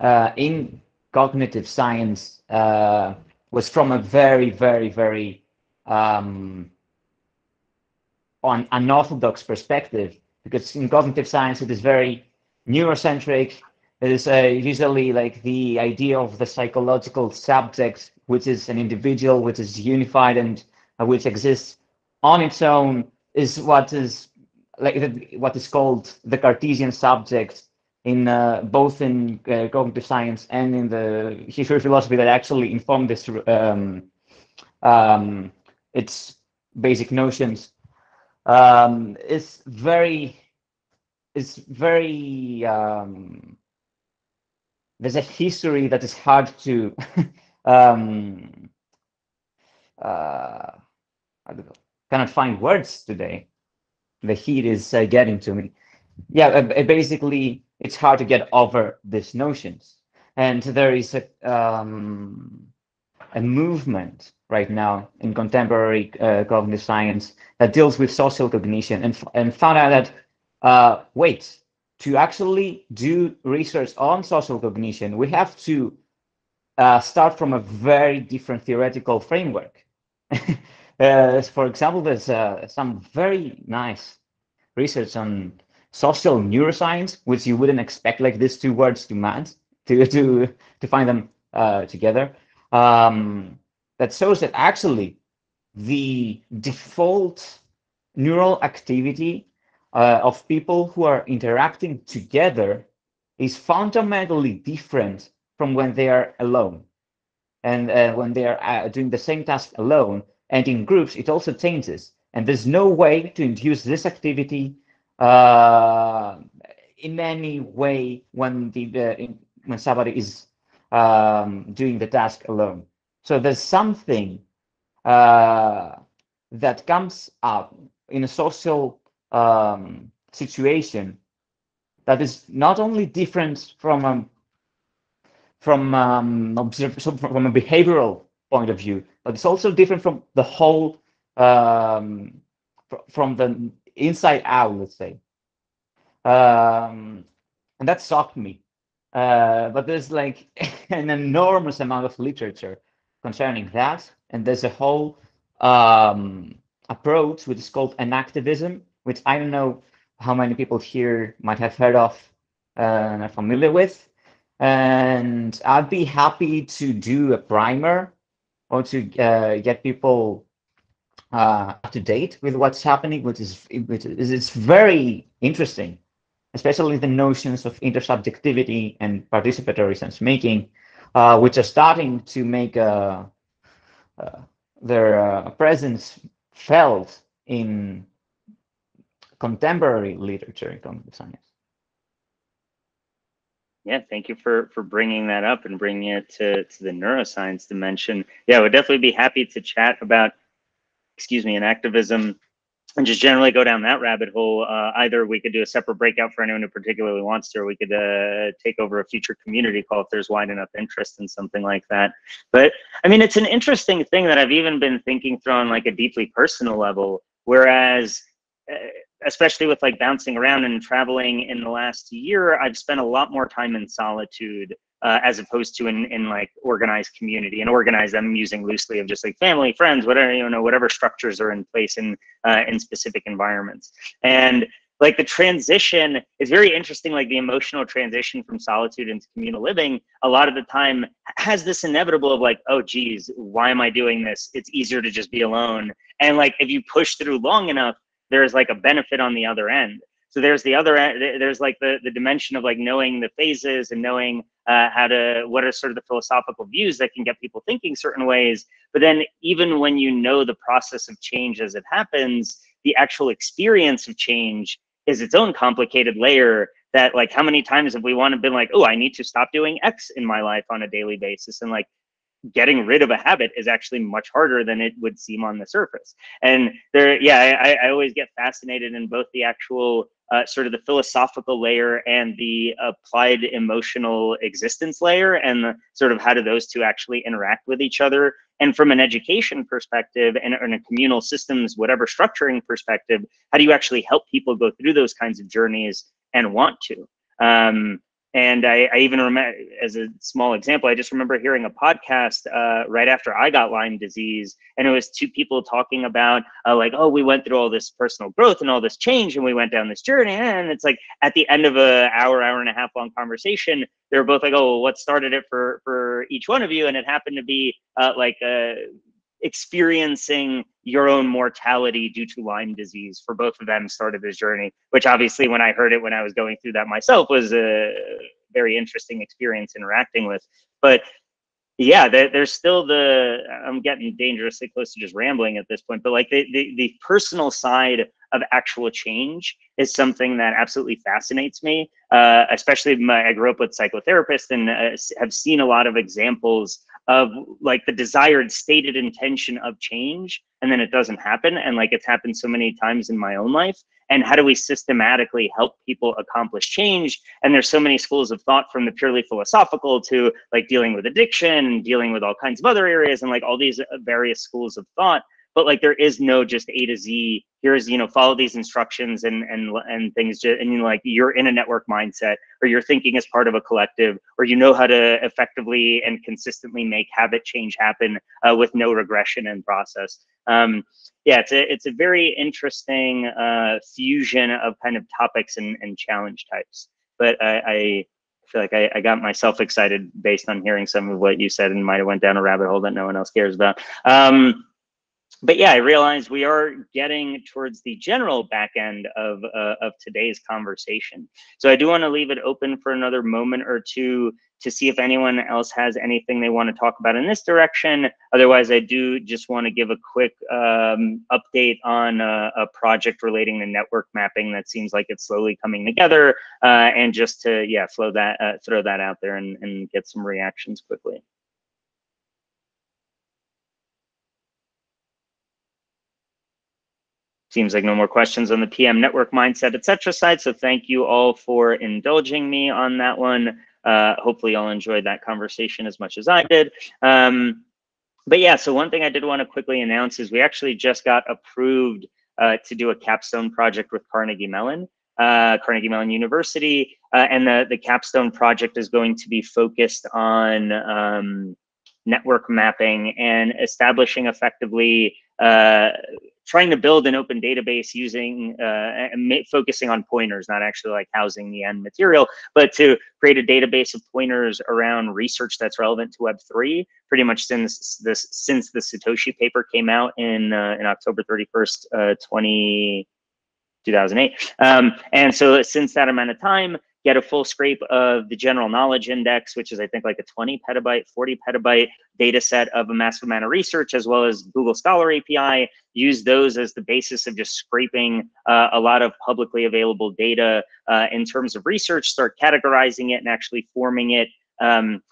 uh, in cognitive science uh, was from a very, very, very um, on unorthodox perspective because in cognitive science it is very neurocentric. It is uh, usually like the idea of the psychological subject which is an individual, which is unified and uh, which exists on its own, is what is like what is called the Cartesian subject in uh, both in uh, cognitive science and in the history of philosophy that actually informed this um, um, its basic notions. Um, it's very, it's very. Um, there's a history that is hard to um, uh, I cannot find words today. The heat is uh, getting to me. Yeah, uh, basically, it's hard to get over these notions. And there is a, um, a movement right now in contemporary uh, cognitive science that deals with social cognition and, and found out that, uh, wait, to actually do research on social cognition, we have to uh, start from a very different theoretical framework. uh, for example, there's uh, some very nice research on social neuroscience, which you wouldn't expect like these two words to match, to, to, to find them uh, together. Um, that shows that actually the default neural activity uh, of people who are interacting together is fundamentally different from when they are alone. And uh, when they are uh, doing the same task alone and in groups, it also changes. And there's no way to induce this activity uh, in any way when the, in, when somebody is um, doing the task alone. So there's something uh, that comes up in a social um, situation that is not only different from a from um, from a behavioral point of view, but it's also different from the whole um, from the inside out, let's say. Um, and that shocked me. Uh, but there's like an enormous amount of literature concerning that, and there's a whole um, approach which is called enactivism, which I don't know how many people here might have heard of uh, and are familiar with. And I'd be happy to do a primer or to uh, get people uh, up to date with what's happening, which is which is it's very interesting, especially the notions of intersubjectivity and participatory sense making, uh, which are starting to make uh, uh, their uh, presence felt in contemporary literature in cognitive science. Yeah, thank you for for bringing that up and bringing it to to the neuroscience dimension. Yeah, I would definitely be happy to chat about, excuse me, enactivism and just generally go down that rabbit hole. Uh, either we could do a separate breakout for anyone who particularly wants to, or we could uh, take over a future community call if there's wide enough interest in something like that. But I mean, it's an interesting thing that I've even been thinking through on like a deeply personal level. Whereas uh, especially with like bouncing around and traveling in the last year, I've spent a lot more time in solitude uh, as opposed to in, in like organized community and organize them using loosely of just like family, friends, whatever, you know, whatever structures are in place in, uh, in specific environments. And like the transition is very interesting like the emotional transition from solitude into communal living a lot of the time has this inevitable of like oh geez why am i doing this? It's easier to just be alone. And like if you push through long enough there's like a benefit on the other end so there's the other there's like the the dimension of like knowing the phases and knowing uh, how to what are sort of the philosophical views that can get people thinking certain ways. But then even when you know the process of change as it happens the actual experience of change is its own complicated layer that like how many times have we want to been like oh i need to stop doing x in my life on a daily basis and like getting rid of a habit is actually much harder than it would seem on the surface. And there yeah i, I always get fascinated in both the actual uh, sort of the philosophical layer and the applied emotional existence layer and the, sort of how do those two actually interact with each other. And from an education perspective and, and a communal systems whatever structuring perspective how do you actually help people go through those kinds of journeys and want to? Um, and I, I, even remember, as a small example, I just remember hearing a podcast uh, right after I got Lyme disease, and it was two people talking about uh, like, oh, we went through all this personal growth and all this change, and we went down this journey. And it's like at the end of a hour, hour and a half long conversation, they were both like, oh, what started it for for each one of you? And it happened to be uh, like uh, experiencing your own mortality due to Lyme disease for both of them started this journey, which obviously when I heard it when I was going through that myself was a very interesting experience interacting with. But yeah, there, there's still the I'm getting dangerously close to just rambling at this point, but like the, the, the personal side of actual change is something that absolutely fascinates me. Uh, especially my, I grew up with psychotherapists and uh, have seen a lot of examples of like the desired stated intention of change and then it doesn't happen and like it's happened so many times in my own life and how do we systematically help people accomplish change? And there's so many schools of thought from the purely philosophical to like dealing with addiction dealing with all kinds of other areas and like all these various schools of thought but like there is no just a to z here's you know follow these instructions and and and things just, and you know, like you're in a network mindset or you're thinking as part of a collective or you know how to effectively and consistently make habit change happen uh, with no regression in process um, yeah it's a it's a very interesting uh, fusion of kind of topics and, and challenge types but I, I feel like I, I, got myself excited based on hearing some of what you said and might have went down a rabbit hole that no one else cares about. Um, but yeah, I realize we are getting towards the general back end of, uh, of today's conversation. So I do want to leave it open for another moment or two to see if anyone else has anything they want to talk about in this direction. Otherwise, I do just want to give a quick um, update on a, a, project relating to network mapping that seems like it's slowly coming together, uh, and just to yeah, flow that uh, throw that out there and, and get some reactions quickly. Seems like no more questions on the PM network mindset, etc. side. So thank you all for indulging me on that one. Uh, hopefully, y'all enjoyed that conversation as much as I did. Um, but yeah, so one thing I did want to quickly announce is we actually just got approved uh, to do a capstone project with Carnegie Mellon, uh, Carnegie Mellon University, uh, and the the capstone project is going to be focused on um, network mapping and establishing effectively uh, trying to build an open database using uh, focusing on pointers, not actually like housing the end material, but to create a database of pointers around research that's relevant to Web3. Pretty much since this since the Satoshi paper came out in uh, in October 31st, uh, 20, 2008. Um, and so since that amount of time, get a full scrape of the general knowledge index, which is I think like a 20 petabyte, 40 petabyte data set of a massive amount of research, as well as Google Scholar API, use those as the basis of just scraping uh, a lot of publicly available data uh, in terms of research, start categorizing it and actually forming it um,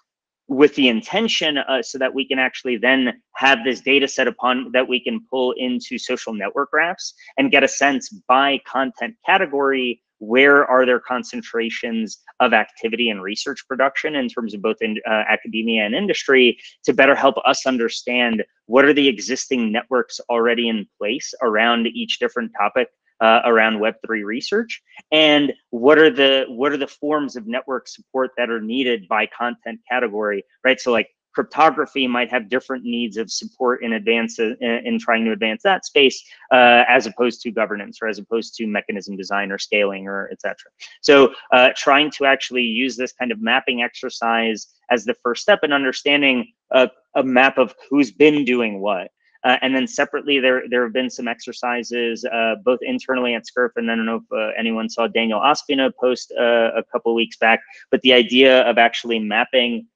with the intention uh, so that we can actually then have this data set upon that we can pull into social network graphs and get a sense by content category where are there concentrations of activity and research production in terms of both in uh, academia and industry to better help us understand what are the existing networks already in place around each different topic uh, around web3 research? And what are the what are the forms of network support that are needed by content category right? So like cryptography might have different needs of support in advance uh, in trying to advance that space uh, as opposed to governance or as opposed to mechanism design or scaling or etc. So uh, trying to actually use this kind of mapping exercise as the first step in understanding a, a map of who's been doing what. Uh, and then separately, there there have been some exercises uh, both internally at SCRF, and I don't know if uh, anyone saw Daniel Ospina post uh, a couple weeks back, but the idea of actually mapping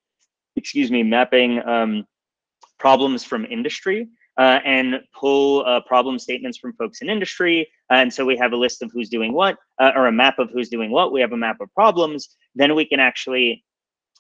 excuse me, mapping um, problems from industry uh, and pull uh, problem statements from folks in industry. And so we have a list of who's doing what, uh, or a map of who's doing what. We have a map of problems. Then we can actually,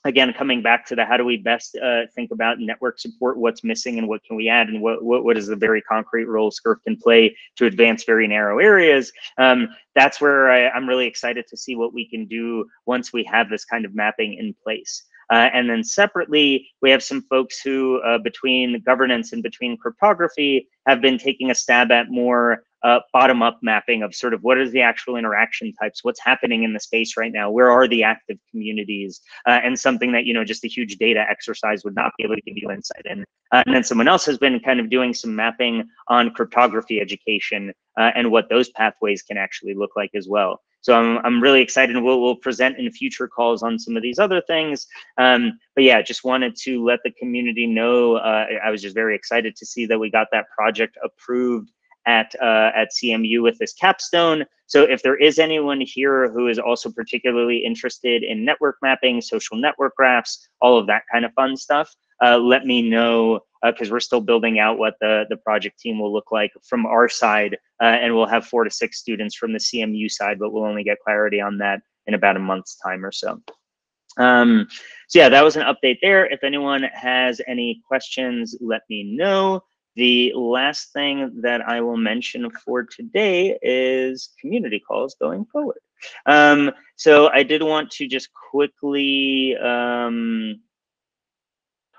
again, coming back to the how do we best uh, think about network support, what's missing and what can we add, and what, what, what is the very concrete role SCRF can play to advance very narrow areas. Um, that's where I, I'm really excited to see what we can do once we have this kind of mapping in place. Uh, and then separately, we have some folks who, uh, between governance and between cryptography, have been taking a stab at more uh, bottom-up mapping of sort of what are the actual interaction types, what's happening in the space right now, where are the active communities, uh, and something that you know just a huge data exercise would not be able to give you insight in. Uh, and then someone else has been kind of doing some mapping on cryptography education uh, and what those pathways can actually look like as well. So I'm, I'm really excited. We'll, we'll present in future calls on some of these other things. Um, but yeah, just wanted to let the community know. Uh, I was just very excited to see that we got that project approved at uh, at CMU with this capstone. So if there is anyone here who is also particularly interested in network mapping, social network graphs, all of that kind of fun stuff, uh, let me know because uh, we're still building out what the, the project team will look like from our side. Uh, and we'll have four to six students from the CMU side, but we'll only get clarity on that in about a month's time or so. Um, so yeah, that was an update there. If anyone has any questions, let me know. The last thing that I will mention for today is community calls going forward. Um, so I did want to just quickly um,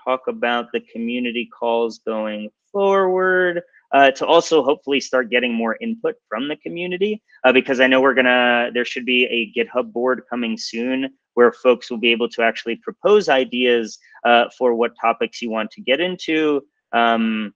talk about the community calls going forward. Uh, to also hopefully start getting more input from the community uh, because I know we're gonna, there should be a GitHub board coming soon where folks will be able to actually propose ideas uh, for what topics you want to get into. Um,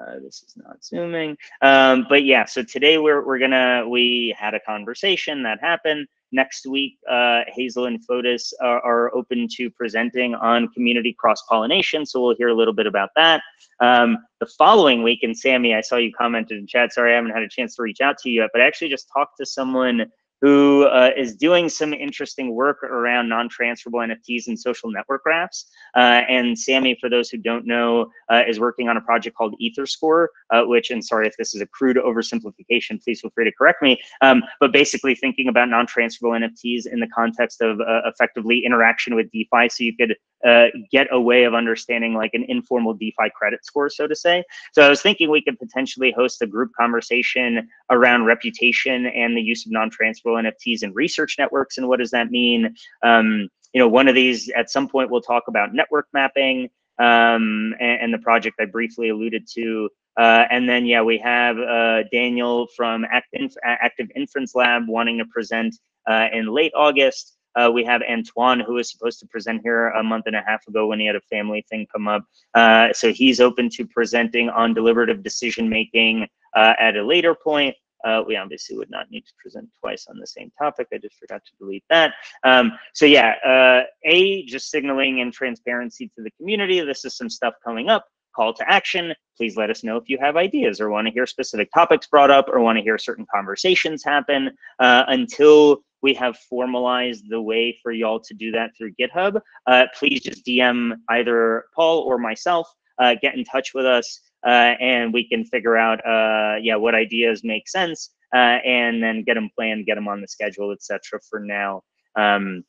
uh, this is not zooming. Um, but yeah, so today we're, we're gonna, we had a conversation that happened. Next week, uh, Hazel and Fotis are, are, open to presenting on community cross-pollination, so we'll hear a little bit about that. Um, the following week, and Sammy, I saw you commented in chat, sorry I haven't had a chance to reach out to you yet, but I actually just talked to someone who uh, is doing some interesting work around non-transferable NFTs and social network graphs. Uh, and Sammy, for those who don't know, uh, is working on a project called EtherScore, uh, which, and sorry if this is a crude oversimplification, please feel free to correct me, um, but basically thinking about non-transferable NFTs in the context of uh, effectively interaction with DeFi so you could uh, get a way of understanding like an informal DeFi credit score, so to say. So I was thinking we could potentially host a group conversation around reputation and the use of non-transferable NFTs and research networks and what does that mean? Um, you know, one of these at some point we'll talk about network mapping um, and, and, the project I briefly alluded to. Uh, and then, yeah, we have uh, Daniel from Active, Active Inference Lab wanting to present uh, in late August. Uh, we have Antoine, who was supposed to present here a month and a half ago when he had a family thing come up. Uh, so he's open to presenting on deliberative decision making uh, at a later point. Uh, we obviously would not need to present twice on the same topic. I just forgot to delete that. Um, so yeah, uh, A, just signaling and transparency to the community. This is some stuff coming up. Call to action. Please let us know if you have ideas or want to hear specific topics brought up or want to hear certain conversations happen. Uh, until we have formalized the way for y'all to do that through GitHub, uh, please just DM either Paul or myself, uh, get in touch with us, and we can figure out, uh, yeah, what ideas make sense, uh, and then get them planned, get them on the schedule, etc. for now. Um,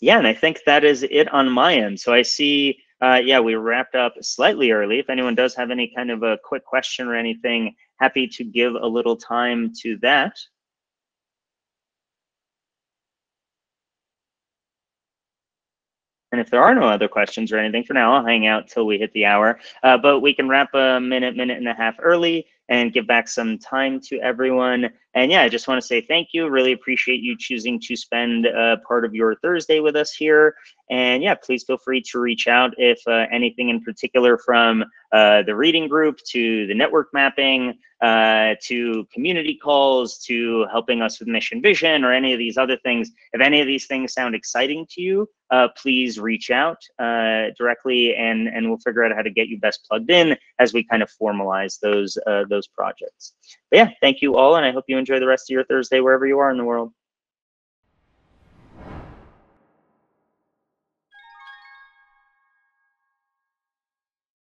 yeah, and I think that is it on my end. So I see, uh, yeah, we wrapped up slightly early. If anyone does have any kind of a quick question or anything, happy to give a little time to that. And if there are no other questions or anything for now, I'll hang out till we hit the hour. Uh, but we can wrap a minute, minute and a half early. And give back some time to everyone. And yeah, I just want to say thank you. Really appreciate you choosing to spend uh, part of your Thursday with us here. And yeah, please feel free to reach out if uh, anything in particular from uh, the reading group to the network mapping uh, to community calls to helping us with mission vision or any of these other things. If any of these things sound exciting to you, uh, please reach out uh, directly and, and we'll figure out how to get you best plugged in as we kind of formalize those, uh, those projects. But yeah, thank you all and I hope you enjoy the rest of your Thursday wherever you are in the world.